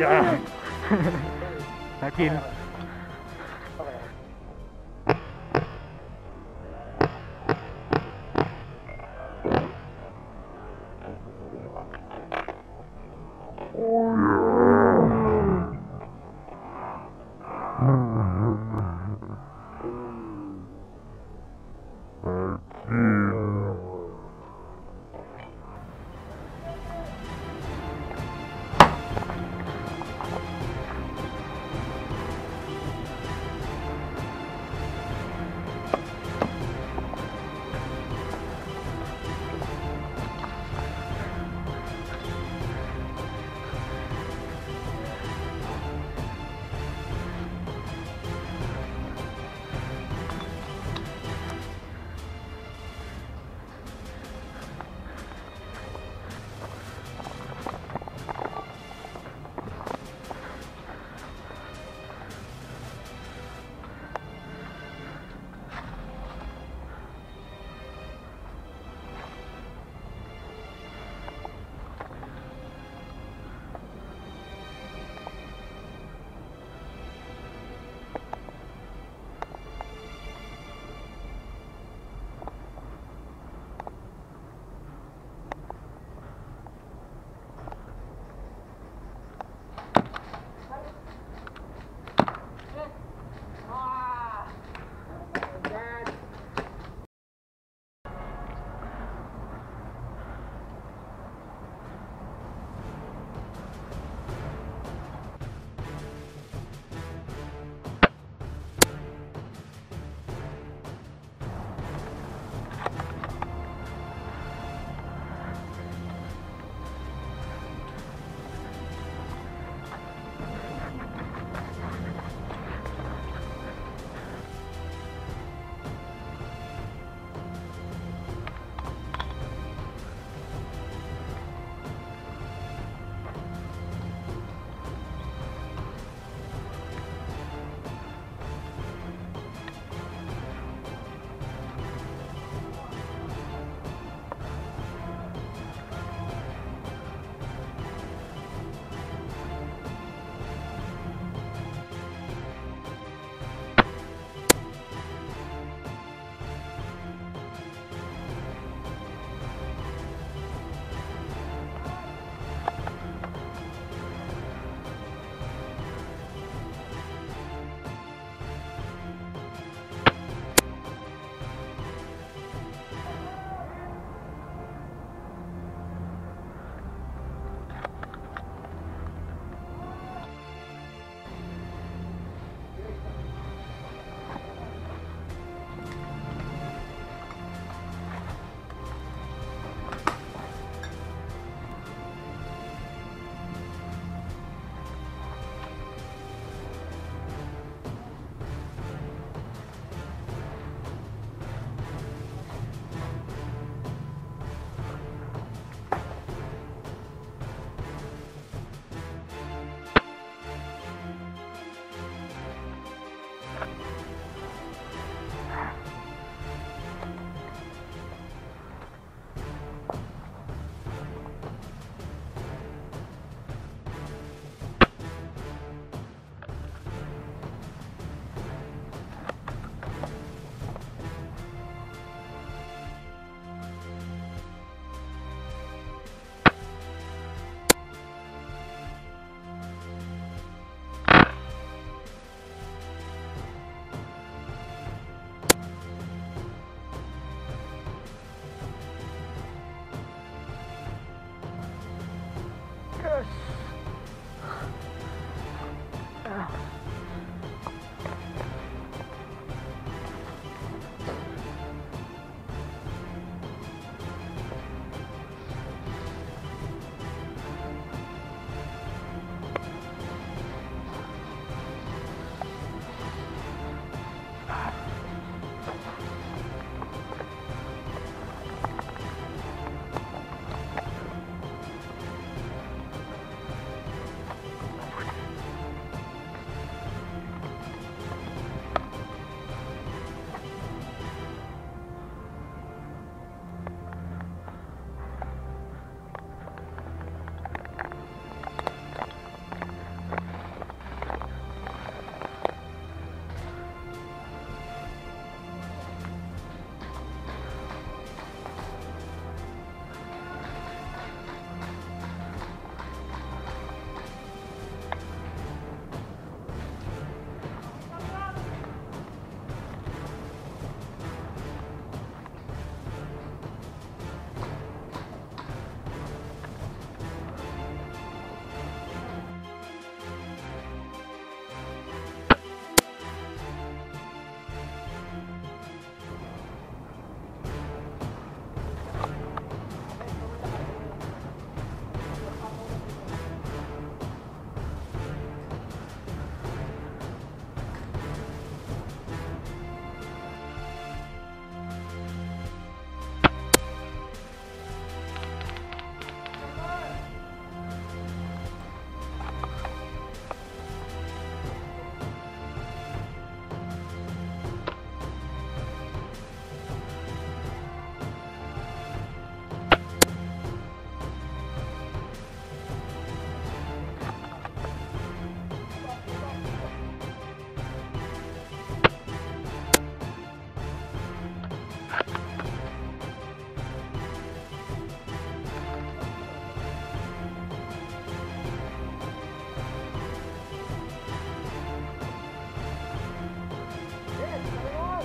Dạ. Ôi, dạ. Đã chìm.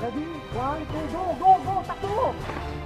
Ready? One, two, go, go, go, takbo!